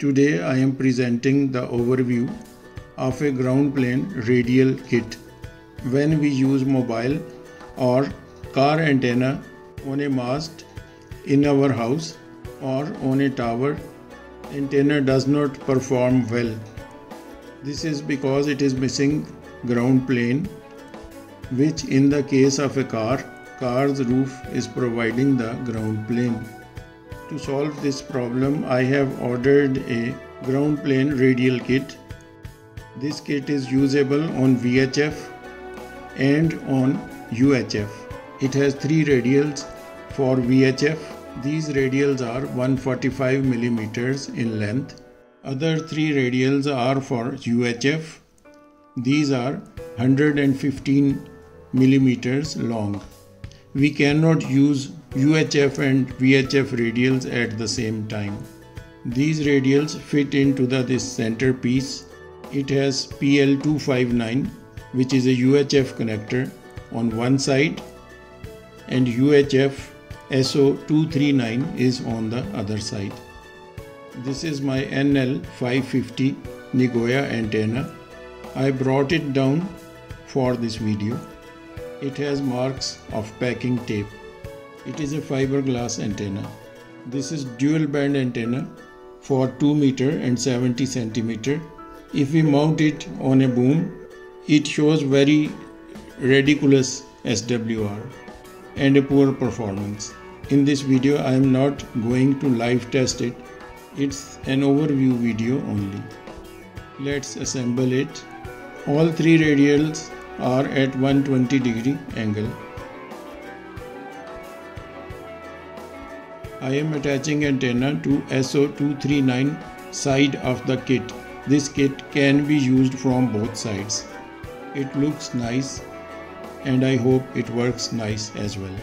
Today I am presenting the overview of a ground plane radial kit. When we use mobile or car antenna on a mast in our house or on a tower, antenna does not perform well. This is because it is missing ground plane which in the case of a car, car's roof is providing the ground plane. To solve this problem, I have ordered a ground plane radial kit. This kit is usable on VHF and on UHF. It has three radials for VHF. These radials are 145 millimeters in length. Other three radials are for UHF. These are 115 millimeters long. We cannot use UHF and VHF radials at the same time. These radials fit into the this centerpiece. It has PL259 which is a UHF connector on one side and UHF SO239 is on the other side. This is my NL550 Nagoya antenna. I brought it down for this video. It has marks of packing tape. It is a fiberglass antenna. This is dual band antenna for 2 meter and 70 centimeter. If we mount it on a boom, it shows very ridiculous SWR and a poor performance. In this video I am not going to live test it. It's an overview video only. Let's assemble it. All three radials are at 120 degree angle. I am attaching antenna to SO239 side of the kit. This kit can be used from both sides. It looks nice and I hope it works nice as well.